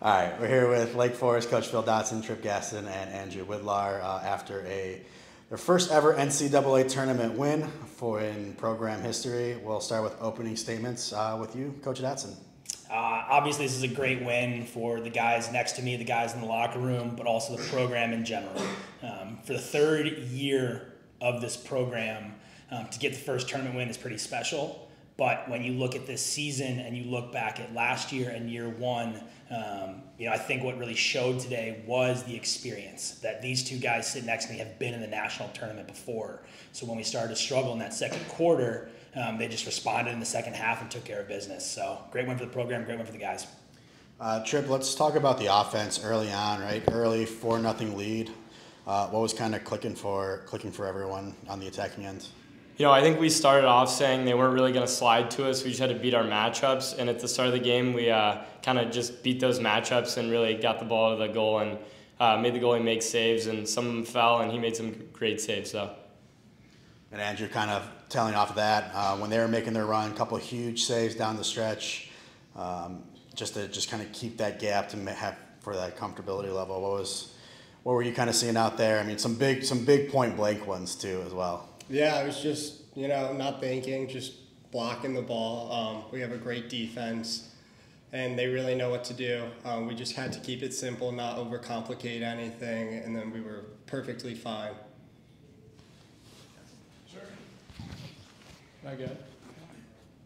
All right, we're here with Lake Forest coach Phil Dotson, Trip Gaston, and Andrew Widlar uh, after a their first ever NCAA tournament win for in program history. We'll start with opening statements uh, with you, Coach Dotson. Uh, obviously, this is a great win for the guys next to me, the guys in the locker room, but also the program in general. Um, for the third year of this program, um, to get the first tournament win is pretty special. But when you look at this season and you look back at last year and year one, um, you know, I think what really showed today was the experience that these two guys sitting next to me have been in the national tournament before. So when we started to struggle in that second quarter, um, they just responded in the second half and took care of business. So great win for the program, great win for the guys. Uh, Trip, let's talk about the offense early on, right? Early four nothing lead. Uh, what was kind of clicking for clicking for everyone on the attacking end? You know, I think we started off saying they weren't really going to slide to us. We just had to beat our matchups. And at the start of the game, we uh, kind of just beat those matchups and really got the ball to the goal and uh, made the goalie make saves. And some of them fell, and he made some great saves. So. And Andrew, kind of telling off of that, uh, when they were making their run, a couple huge saves down the stretch, um, just to just kind of keep that gap to have for that comfortability level. What was, what were you kind of seeing out there? I mean, some big, some big point blank ones too, as well. Yeah, it was just you know not thinking, just blocking the ball. Um, we have a great defense, and they really know what to do. Um, we just had to keep it simple, not overcomplicate anything, and then we were perfectly fine. Sure. Not good.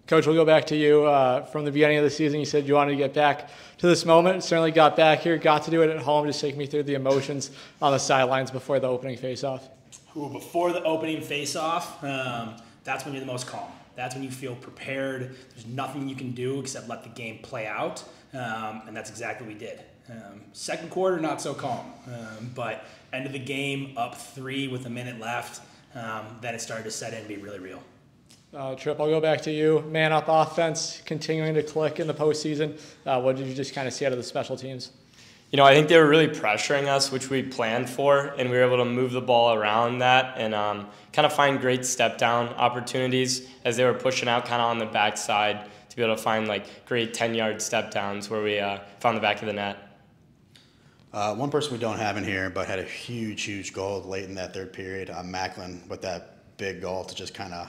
Coach, we'll go back to you. Uh, from the beginning of the season, you said you wanted to get back to this moment. Certainly got back here, got to do it at home. Just take me through the emotions on the sidelines before the opening face-off who before the opening face-off, um, that's when you're the most calm. That's when you feel prepared. There's nothing you can do except let the game play out, um, and that's exactly what we did. Um, second quarter, not so calm, um, but end of the game, up three with a minute left. Um, then it started to set in and be really real. Uh, Trip, I'll go back to you. Man up offense, continuing to click in the postseason. Uh, what did you just kind of see out of the special teams? You know, I think they were really pressuring us, which we planned for, and we were able to move the ball around that and um, kind of find great step down opportunities as they were pushing out kind of on the backside to be able to find like great 10 yard step downs where we uh, found the back of the net. Uh, one person we don't have in here, but had a huge, huge goal late in that third period, uh, Macklin, with that big goal to just kind of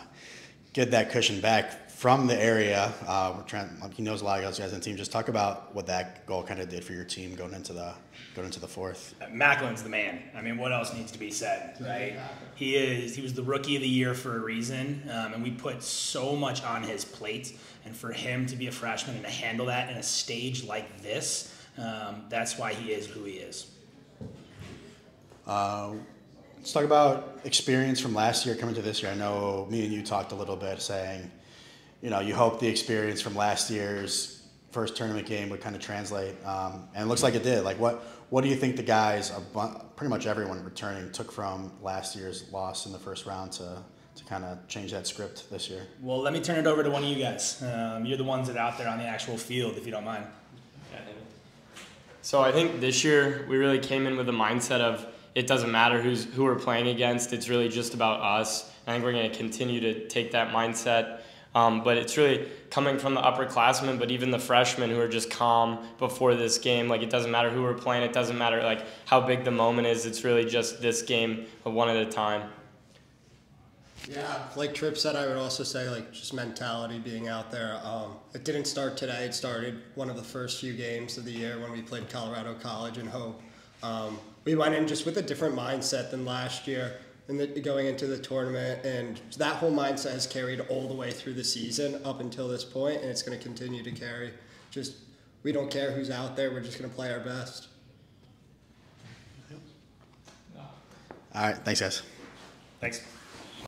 get that cushion back from the area. Uh, we're trying. He knows a lot of guys on the team. Just talk about what that goal kind of did for your team going into the going into the fourth. Macklin's the man. I mean, what else needs to be said, right? He is. He was the rookie of the year for a reason, um, and we put so much on his plate. And for him to be a freshman and to handle that in a stage like this, um, that's why he is who he is. Uh, let's talk about experience from last year coming to this year. I know me and you talked a little bit, saying you know, you hope the experience from last year's first tournament game would kind of translate, um, and it looks like it did. Like, what what do you think the guys, pretty much everyone returning, took from last year's loss in the first round to to kind of change that script this year? Well, let me turn it over to one of you guys. Um, you're the ones that are out there on the actual field, if you don't mind. So I think this year we really came in with a mindset of it doesn't matter who's who we're playing against. It's really just about us. I think we're going to continue to take that mindset um, but it's really coming from the upperclassmen, but even the freshmen who are just calm before this game. Like it doesn't matter who we're playing. It doesn't matter like how big the moment is. It's really just this game, one at a time. Yeah, like Trip said, I would also say like just mentality being out there. Um, it didn't start today. It started one of the first few games of the year when we played Colorado College and Hope. Um, we went in just with a different mindset than last year in the, going into the tournament, and that whole mindset has carried all the way through the season up until this point, and it's going to continue to carry. Just we don't care who's out there; we're just going to play our best. All right, thanks, guys. Thanks.